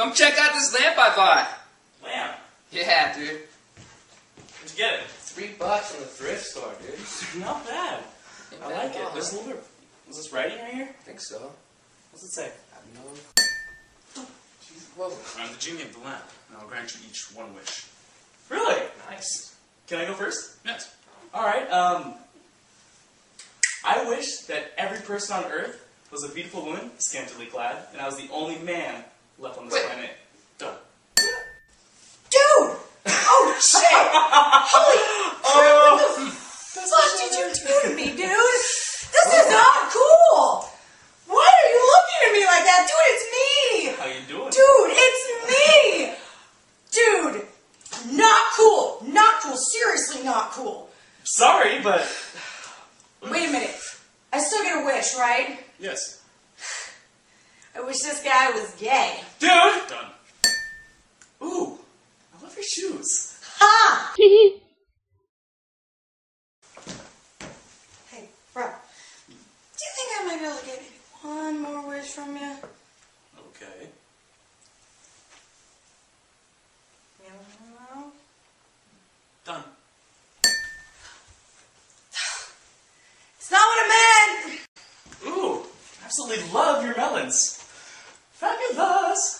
Come check out this lamp I bought. Lamp. Yeah, dude. Where'd you get it? Three bucks from the thrift store, dude. Not bad. Ain't I bad like at it. all, There's a little bit. Is this writing right here? I think so. What's it say? I have no. Jeez, Whoa. I'm the genie of the lamp, and I'll grant you each one wish. Really? Nice. Can I go first? Yes. All right. Um, I wish that every person on Earth was a beautiful woman, scantily clad, and I was the only man left on this Wait. planet. Done. Dude! Oh shit! Holy Oh, fuck did you do to me, dude? This is not cool! Why are you looking at me like that? Dude, it's me! how you doing? Dude, it's me! Dude! Not cool! Not cool. Seriously not cool. Sorry, but Wait a minute. I still get a wish, right? Yes. I wish this guy was gay. dude. Done. Ooh, I love your shoes. Ha! hey, bro. Do you think I might be able to get maybe one more wish from you? Okay. You? Done. It's not what I meant! Ooh, absolutely love your melons. Frankenverse!